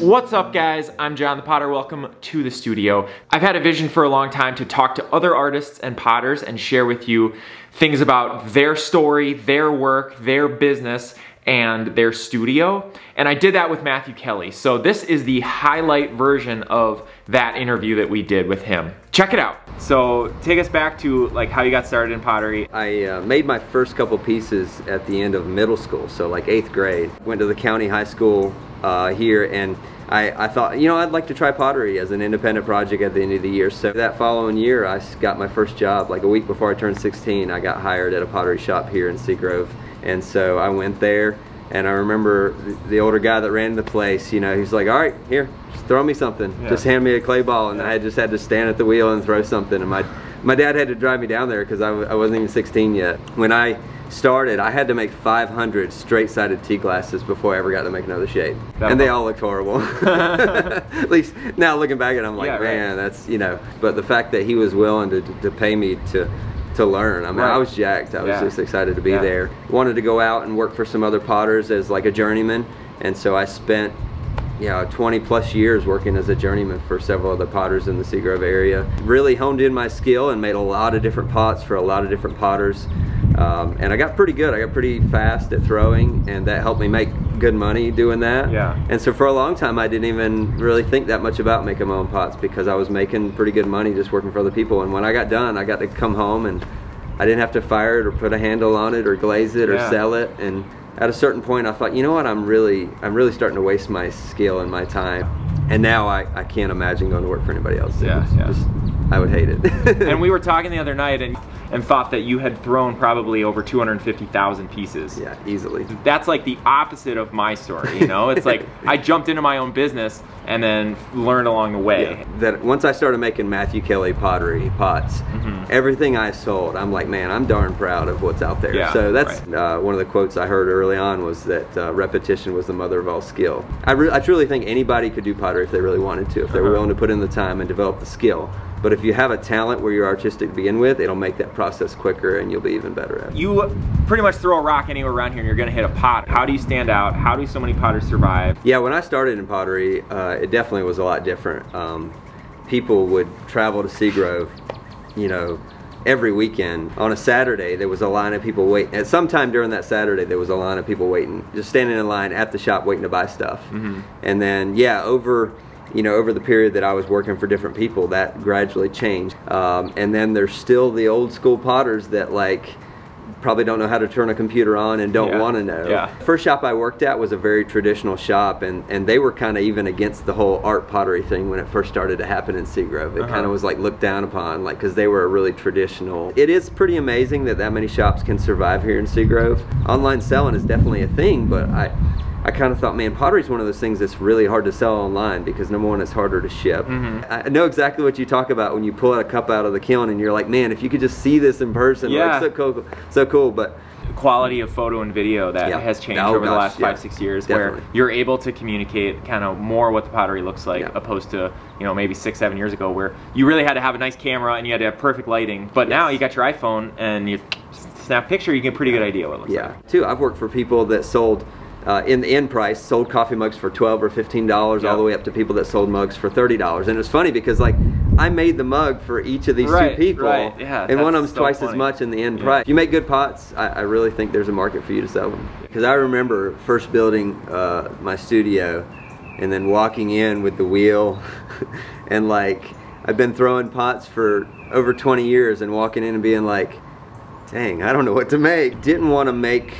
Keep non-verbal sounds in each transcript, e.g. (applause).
What's up guys? I'm Jon the Potter. Welcome to the studio. I've had a vision for a long time to talk to other artists and potters and share with you things about their story, their work, their business, and their studio. And I did that with Matthew Kelly. So this is the highlight version of that interview that we did with him. Check it out. So take us back to like how you got started in pottery. I uh, made my first couple pieces at the end of middle school, so like eighth grade. Went to the county high school uh, here and I, I, thought, you know, I'd like to try pottery as an independent project at the end of the year. So that following year, I got my first job. Like a week before I turned 16, I got hired at a pottery shop here in Seagrove. And so I went there and I remember the older guy that ran the place, you know, he's like, all right, here, just throw me something. Yeah. Just hand me a clay ball. And yeah. I just had to stand at the wheel and throw something. And my, my dad had to drive me down there because I, I wasn't even 16 yet. When I started, I had to make 500 straight-sided tea glasses before I ever got to make another shape. That and they all looked horrible. (laughs) At least now looking back at it, I'm like, yeah, man, right. that's, you know, but the fact that he was willing to, to pay me to to learn. I mean, right. I was jacked. I was yeah. just excited to be yeah. there. Wanted to go out and work for some other potters as like a journeyman. And so I spent you know, 20 plus years working as a journeyman for several other potters in the Seagrove area. Really honed in my skill and made a lot of different pots for a lot of different potters. Um, and I got pretty good. I got pretty fast at throwing and that helped me make good money doing that. Yeah. And so for a long time I didn't even really think that much about making my own pots because I was making pretty good money just working for other people. And when I got done, I got to come home and I didn't have to fire it or put a handle on it or glaze it yeah. or sell it. And at a certain point I thought, you know what, I'm really, I'm really starting to waste my skill and my time. And now I, I can't imagine going to work for anybody else. Yeah, yeah. Just, I would hate it. (laughs) and we were talking the other night and and thought that you had thrown probably over 250,000 pieces. Yeah, easily. That's like the opposite of my story, you know? It's like (laughs) I jumped into my own business and then learned along the way. Yeah, that once I started making Matthew Kelly pottery pots, mm -hmm. everything I sold, I'm like, man, I'm darn proud of what's out there. Yeah, so that's right. uh, one of the quotes I heard early on was that uh, repetition was the mother of all skill. I, I, truly think anybody could do pottery if they really wanted to, if they were uh -huh. willing to put in the time and develop the skill. But if you have a talent where you're artistic to begin with, it'll make that process quicker and you'll be even better at it. You pretty much throw a rock anywhere around here and you're gonna hit a pot. How do you stand out? How do so many potters survive? Yeah, when I started in pottery, uh, it definitely was a lot different. Um, people would travel to Seagrove, you know, every weekend. On a Saturday, there was a line of people waiting. At some time during that Saturday, there was a line of people waiting, just standing in line at the shop waiting to buy stuff. Mm -hmm. And then, yeah, over you know, over the period that I was working for different people, that gradually changed. Um, and then there's still the old school potters that like probably don't know how to turn a computer on and don't yeah. want to know. Yeah. First shop I worked at was a very traditional shop and, and they were kind of even against the whole art pottery thing when it first started to happen in Seagrove. It uh -huh. kind of was like looked down upon like because they were a really traditional. It is pretty amazing that that many shops can survive here in Seagrove. Online selling is definitely a thing but I I kind of thought, man, pottery is one of those things that's really hard to sell online because number one, it's harder to ship. Mm -hmm. I know exactly what you talk about when you pull out a cup out of the kiln and you're like, man, if you could just see this in person, yeah. like, so cool, so cool. But quality of photo and video that yeah. has changed oh, over gosh, the last five yeah. six years Definitely. where you're able to communicate kind of more what the pottery looks like yeah. opposed to you know maybe six seven years ago where you really had to have a nice camera and you had to have perfect lighting but yes. now you got your iphone and you snap picture you get a pretty good idea what it looks yeah. like yeah too i've worked for people that sold uh, in the end price sold coffee mugs for 12 or 15 dollars yep. all the way up to people that sold mugs for 30 dollars and it's funny because like I made the mug for each of these right, two people right. yeah, and one of them's so twice funny. as much in the end yeah. price if you make good pots I, I, really think there's a market for you to sell them because I remember first building uh, my studio and then walking in with the wheel (laughs) and like I've been throwing pots for over 20 years and walking in and being like dang I don't know what to make didn't want to make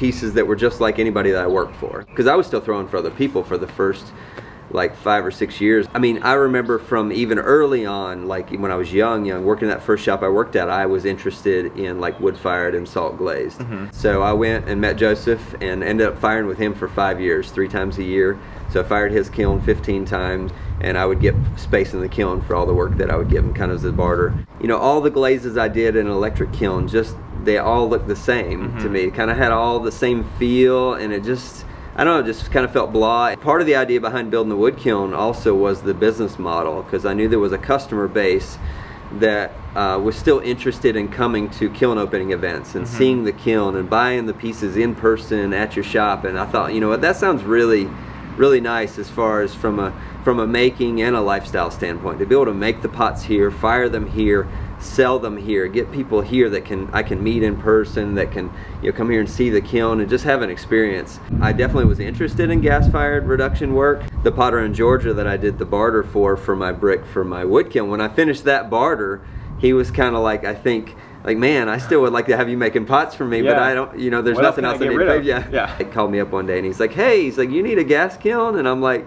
pieces that were just like anybody that I worked for. Because I was still throwing for other people for the first like five or six years. I mean, I remember from even early on, like when I was young, young, working that first shop I worked at, I was interested in like wood fired and salt glazed. Mm -hmm. So I went and met Joseph and ended up firing with him for five years, three times a year. So I fired his kiln 15 times and I would get space in the kiln for all the work that I would give him kind of as a barter. You know, all the glazes I did in an electric kiln just they all looked the same mm -hmm. to mm-hmm. me. It kind of had all the same feel, and it just I don't know, just kind of felt blah. Part of the idea behind building the wood kiln also was the business model, because I knew there was a customer base that uh, was still interested in coming to kiln opening events and mm -hmm. seeing the kiln and buying the pieces in person at your shop. And I thought, you know what, that sounds really really nice as far as from a from a making and a lifestyle standpoint to be able to make the pots here, fire them here, sell them here, get people here that can I can meet in person, that can you know come here and see the kiln and just have an experience. I definitely was interested in gas-fired reduction work. The potter in Georgia that I did the barter for for my brick for my wood kiln, when I finished that barter, he was kind of like I think like man i still would like to have you making pots for me yeah. but i don't you know there's what nothing else, i, I need to yeah. Yeah. He called me up one day and he's like hey he's like you need a gas kiln? And i'm like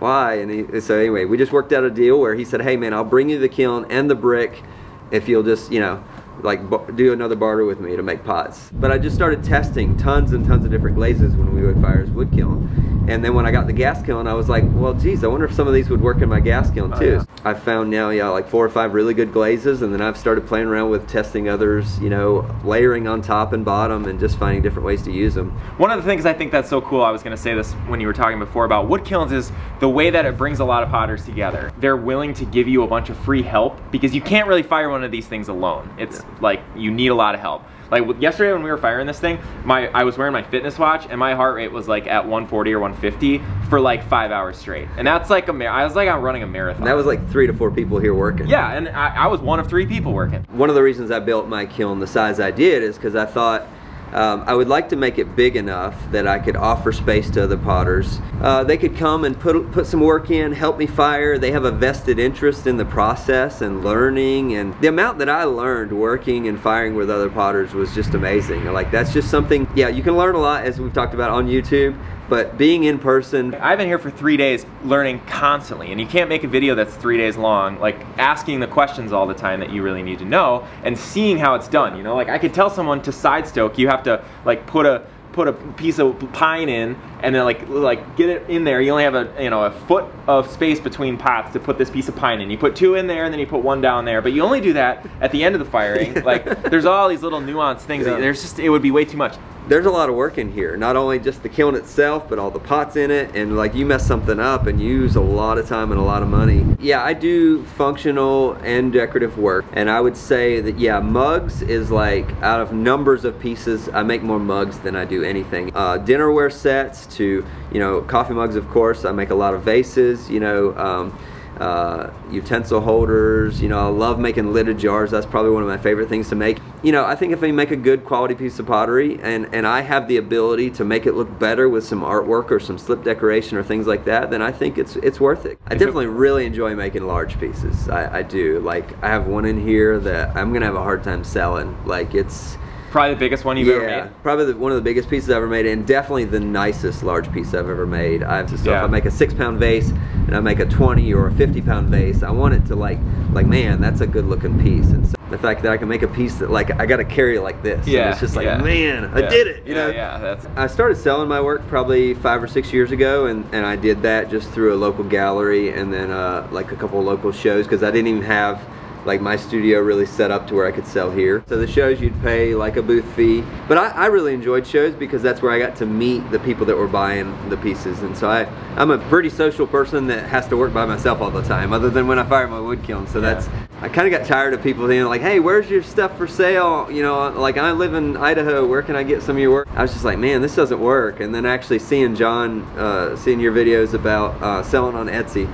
why? And he, so anyway we just worked out a deal where he said hey man i'll bring you the kiln and the brick if you'll just you know like do another barter with me to make pots. But i just started testing tons and tons of different glazes when we would fire his wood kiln and then when I got the gas kiln, I was like, well, geez, I wonder if some of these would work in my gas kiln oh, too. Oh, yeah. I found now, yeah, like four or five really good glazes, and then I've started playing around with testing others, you know, layering on top and bottom, and just finding different ways to use them. One of the things I think that's so cool, I was going to say this when you were talking before about wood kilns, is the way that it brings a lot of potters together. They're willing to give you a bunch of free help because you can't really fire one of these things alone. It's yeah. like you need a lot of help. Like yesterday when we were firing this thing, my I was wearing my fitness watch and my heart rate was like at 140 or 150 for like five hours straight. And that's like a I was like I'm running a marathon. And that was like three to four people here working. Yeah, and I, I was one of three people working. One of the reasons I built my kiln the size I did is because I thought um, I would like to make it big enough that I could offer space to other potters. Uh, they could come and put, put some work in, help me fire. They have a vested interest in the process and learning. And the amount that I learned working and firing with other potters was just amazing. Like that's just something, yeah, you can learn a lot as we've talked about on YouTube but being in person. I've been here for three days learning constantly, and you can't make a video that's three days long, like asking the questions all the time that you really need to know and seeing how it's done, you know? Like I could tell someone to side stoke, you have to like put a put a piece of pine in and then like like get it in there. You only have a you know a foot of space between pots to put this piece of pine in. You put two in there and then you put one down there. But you only do that at the end of the firing. (laughs) like there's all these little nuanced things. Yeah. There's just it would be way too much there's a lot of work in here. Not only just the kiln itself, but all the pots in it. And like you mess something up and use a lot of time and a lot of money. Yeah, I do functional and decorative work. And I would say that, yeah, mugs is like out of numbers of pieces, I make more mugs than I do anything. Uh, dinnerware sets to, you know, coffee mugs, of course. I make a lot of vases, you know, um, uh, utensil holders. You know, I love making lidded jars. That's probably one of my favorite things to make. You know, I think if I make a good quality piece of pottery and, and I have the ability to make it look better with some artwork or some slip decoration or things like that, then I think it's it's worth it. I definitely really enjoy making large pieces. I, I do. Like, I have one in here that I'm gonna have a hard time selling. Like, it's Probably the biggest one you've yeah, ever made. Probably the, one of the biggest pieces I've ever made, and definitely the nicest large piece I've ever made. I have to so yeah. if I make a six pound vase and I make a 20 or a 50 pound vase, I want it to like, like man, that's a good looking piece. And so the fact that I can make a piece that like I got to carry it like this. Yeah, it's just like yeah. man, I did it. You yeah, know? yeah. That's. I started selling my work probably five or six years ago, and and I did that just through a local gallery and then uh, like a couple local shows because I didn't even have like my studio really set up to where I could sell here. So the shows you'd pay like a booth fee. But I, I, really enjoyed shows because that's where I got to meet the people that were buying the pieces. And so I, I'm a pretty social person that has to work by myself all the time other than when I fire my wood kiln. So yeah. that's, I kind of got tired of people being like, hey, where's your stuff for sale? You know, like I live in Idaho, where can I get some of your work? I was just like, man, this doesn't work. And then actually seeing Jon, uh, seeing your videos about uh, selling on Etsy,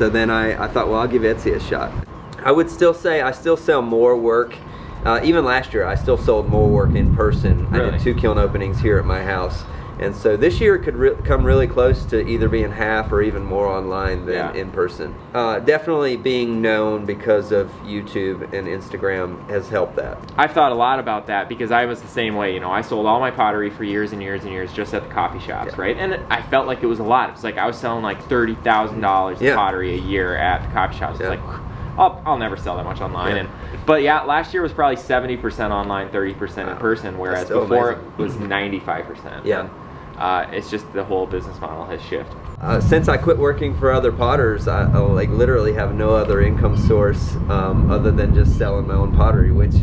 so then I, I thought, well, I'll give Etsy a shot. I would still say I still sell more work. Uh, even last year, I still sold more work in person. Really? I did two kiln openings here at my house. And so this year could re come really close to either being half or even more online than yeah. in person. Uh, definitely being known because of YouTube and Instagram has helped that. I've thought a lot about that because I was the same way. You know, I sold all my pottery for years and years and years just at the coffee shops, yeah. right? And I felt like it was a lot. It was like I was selling like thirty thousand dollars of pottery a year at the coffee shops. It's like I'll, I'll never sell that much online. Yeah. And but yeah, last year was probably seventy percent online, thirty percent in person, whereas before amazing. it was ninety five percent. Yeah. uh, it's just the whole business model has shifted. Uh, since I quit working for other potters, I, I like literally have no other income source um, other than just selling my own pottery, which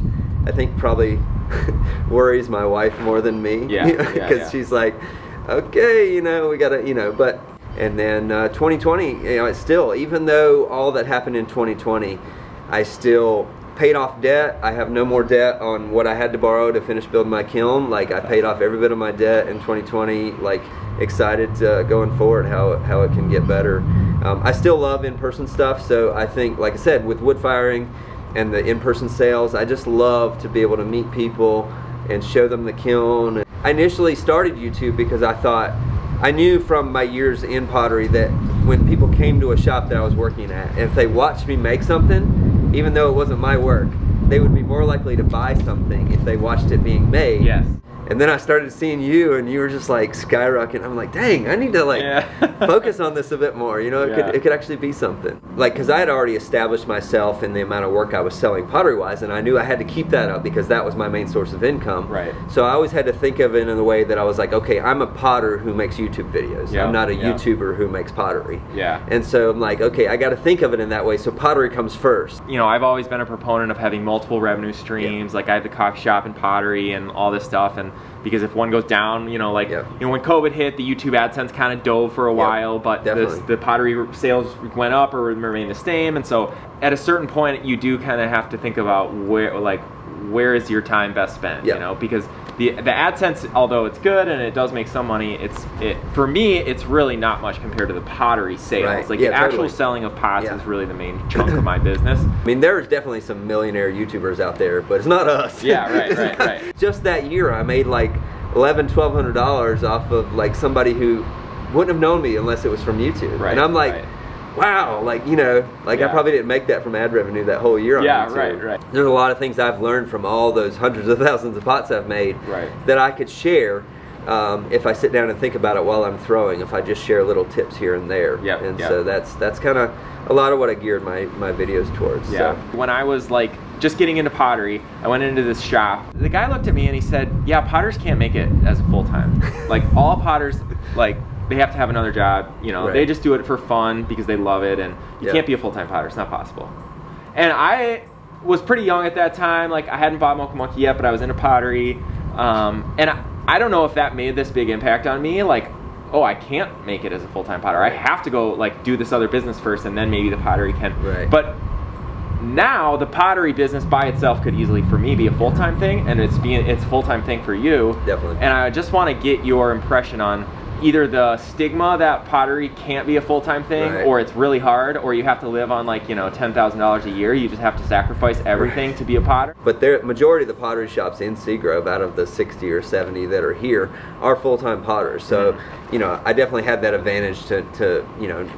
I think probably (laughs) worries my wife more than me. Yeah, because (laughs) yeah, yeah. she's like, okay, you know, we gotta, you know, but and then uh, 2020, you know, it's still, even though all that happened in 2020, I still paid off debt. I have no more debt on what I had to borrow to finish building my kiln. Like I paid off every bit of my debt in 2020. Like excited uh, going forward how how it can get better. Um, I still love in-person stuff, so I think, like I said, with wood firing and the in-person sales, I just love to be able to meet people and show them the kiln. I initially started YouTube because I thought I knew from my years in pottery that when people came to a shop that I was working at, if they watched me make something, even though it wasn't my work, they would be more likely to buy something if they watched it being made. Yes. And then I started seeing you, and you were just like skyrocketing. I'm like, dang, I need to like Yeah. (laughs) focus on this a bit more. You know, it Yeah. could it could actually be something. Like, cause I had already established myself in the amount of work I was selling pottery wise, and I knew I had to keep that up because that was my main source of income. Right. So I always had to think of it in a way that I was like, okay, I'm a potter who makes YouTube videos. Yeah, I'm not a. YouTuber who makes pottery. Yeah. And so I'm like, okay, I got to think of it in that way. So pottery comes first. you know, I've always been a proponent of having multiple revenue streams. Like I have the coffee shop and pottery and all this stuff. And because if one goes down, you know, like Yeah. you know, when COVID hit, the YouTube AdSense kind of dove for a while, but definitely. the pottery sales went up or remained the same. And so at a certain point, you do kind of have to think about where, like, where is your time best spent? Yeah. You know, because the the AdSense, although it's good and it does make some money, it's it for me, it's really not much compared to the pottery sales. Right. Like Yeah, the actual totally. selling of pots Yeah. is really the main chunk of my business. (clears throat) I mean, there's definitely some millionaire YouTubers out there, but it's not us. Yeah, right, (laughs) right, not- right. Just that year, I made like eleven, twelve hundred dollars off of like somebody who wouldn't have known me unless it was from YouTube. Right, and I'm like, right. Wow, like you know, like I probably didn't make that from ad revenue that whole year on Yeah, right, right. There's a lot of things I've learned from all those hundreds of thousands of pots I've made Right. that I could share. Um, if I sit down and think about it while I'm throwing, if I just share little tips here and there, Yep, and yep. so that's that's kind of a lot of what I geared my, my videos towards. Yeah. So. When I was like just getting into pottery, I went into this shop. The guy looked at me and he said, "Yeah, potters can't make it as a full time. (laughs) like all potters, like they have to have another job. You know, Right. they just do it for fun because they love it, and you Yeah. can't be a full time potter. It's not possible." And I was pretty young at that time. Like I hadn't bought Mocha Monkey yet, but I was into pottery, um, and I, I don't know if that made this big impact on me. Like. Oh, I can't make it as a full-time potter. I have to go like do this other business first, and then maybe the pottery can. Right. But now the pottery business by itself could easily for me be a full-time thing and it's being it's a full-time thing for you Definitely. and i just want to get your impression on either the stigma that pottery can't be a full-time thing Right. or it's really hard or you have to live on like you know $10000 a year you just have to sacrifice everything to be a potter But the majority of the pottery shops in Seagrove, out of the 60 or 70 that are here, are full-time potters. So, Mm-hmm. you know, I definitely had that advantage to, to you know,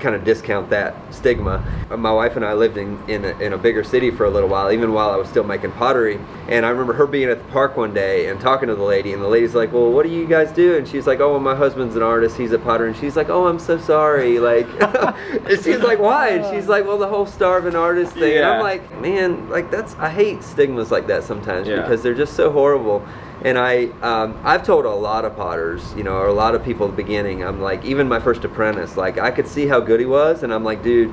kind of discount that stigma. My wife and I lived in, in, a, in a bigger city for a little while, even while I was still making pottery. And I remember her being at the park one day and talking to the lady, and the lady's like, well, what do you guys do? And she's like, oh, well, my husband's an artist, he's a potter. And she's like, oh, I'm so sorry. (laughs) Like, (laughs) and she's like, why? And she's like, well, the whole starving artist thing. And I'm like, man, like that's, I hate stigmas like that sometimes Yeah. because they're just so horrible. And I, um, I've told a lot of potters, you know, or a lot of people at the beginning, I'm like, even my first apprentice, like I could see how good he was, and I'm like, dude,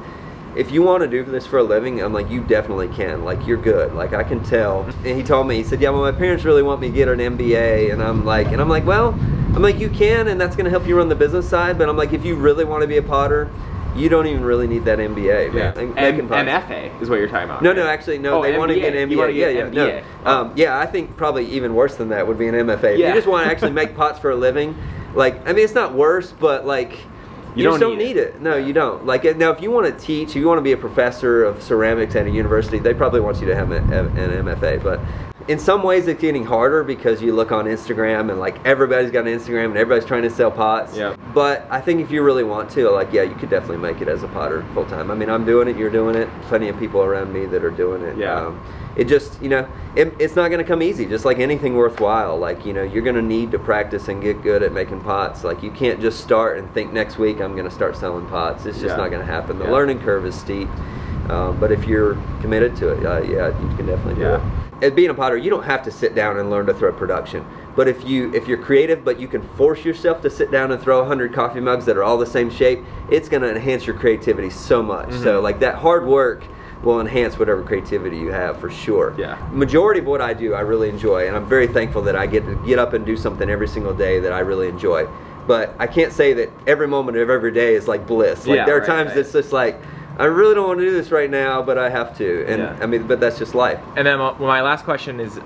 if you want to do this for a living, I'm like, you definitely can. Like, you're good. Like, I can tell. And he told me, he said, yeah, well, my parents really want me to get an MBA, and I'm like, and I'm like, well, I'm like, you can, and that's gonna help you run the business side. But I'm like, if you really want to be a potter, you don't even really need that MBA, man. Like, M- MFA is what you're talking about no, right? no, actually, no. Oh, they want to get an MBA. yeah, yeah, MBA. no. Um, yeah, I think probably even worse than that would be an MFA. If Yeah. you just want to actually make (laughs) pots for a living, like, I mean, it's not worse, but like, you, You don't don't need need it. it. No, you don't. Like, now, if you want to teach, if you want to be a professor of ceramics at a university, they probably want you to have an MFA. But in some ways, it's getting harder because you look on Instagram and like everybody's got an Instagram and everybody's trying to sell pots. Yeah. But I think if you really want to, like, yeah, you could definitely make it as a potter full time. I mean, I'm doing it, you're doing it. Plenty of people around me that are doing it. Yeah. Um, it just, you know, it, it's not going to come easy. Just like anything worthwhile, like you know, you're going to need to practice and get good at making pots. Like you can't just start and think next week I'm going to start selling pots. It's just Yeah. not going to happen. The Yeah. learning curve is steep. Um, but if you're committed to it, uh, yeah, you can definitely do Yeah. it. As being a potter, you don't have to sit down and learn to throw production. But if you if you're creative, but you can force yourself to sit down and throw 100 coffee mugs that are all the same shape, it's going to enhance your creativity so much. So Mhm. like that hard work will enhance whatever creativity you have for sure. Yeah. Majority of what I do, I really enjoy, and I'm very thankful that I get to get up and do something every single day that I really enjoy. But I can't say that every moment of every day is like bliss. Like Yeah, there are right, times right. it's just like, I really don't want to do this right now, but I have to. And Yeah. I mean, but that's just life. And then uh, my last question is,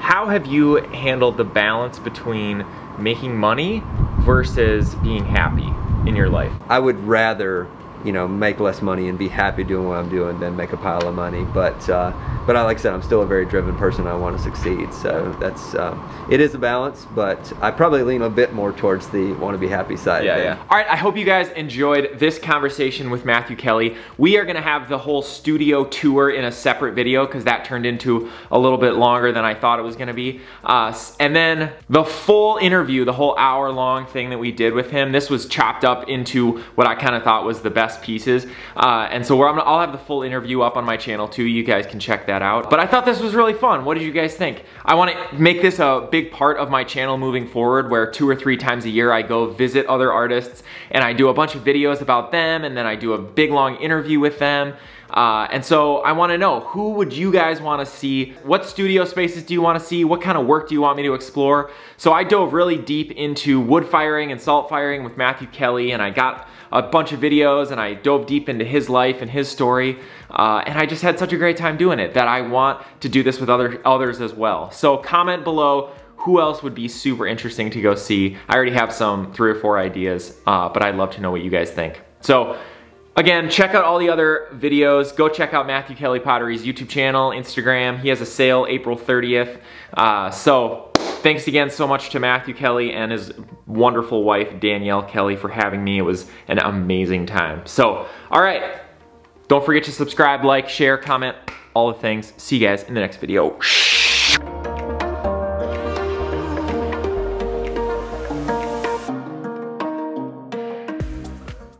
how have you handled the balance between making money versus being happy in your life? I would rather, you know, make less money and be happy doing what I'm doing than make a pile of money. But, uh, but I, like I said, I'm still a very driven person. I want to succeed. So that's, um, it is a balance, but I probably lean a bit more towards the want to be happy side. Yeah, yeah. All right, I hope you guys enjoyed this conversation with Matthew Kelly. We are gonna have the whole studio tour in a separate video because that turned into a little bit longer than I thought it was gonna be. Uh, and then the full interview, the whole hour long thing that we did with him, this was chopped up into what I kind of thought was the best pieces. Uh, and so I'm, I'll have the full interview up on my channel too. You guys can check that out. But I thought this was really fun. What did you guys think? I want to make this a big part of my channel moving forward where two or three times a year I go visit other artists and I do a bunch of videos about them and then I do a big long interview with them. Uh, and so I want to know who would you guys want to see? What studio spaces do you want to see? What kind of work do you want me to explore? So I dove really deep into wood firing and salt firing with Matthew Kelly, and I got a bunch of videos and I dove deep into his life and his story. Uh, and I just had such a great time doing it that I want to do this with other others as well. So comment below who else would be super interesting to go see. I already have some three or four ideas, uh, but I'd love to know what you guys think. So Again, check out all the other videos. Go check out Matthew Kelly Pottery's YouTube channel, Instagram. He has a sale April 30th. Uh, so thanks again so much to Matthew Kelly and his wonderful wife, Danielle Kelly, for having me. It was an amazing time. So, all right. Don't forget to subscribe, like, share, comment, all the things. See you guys in the next video.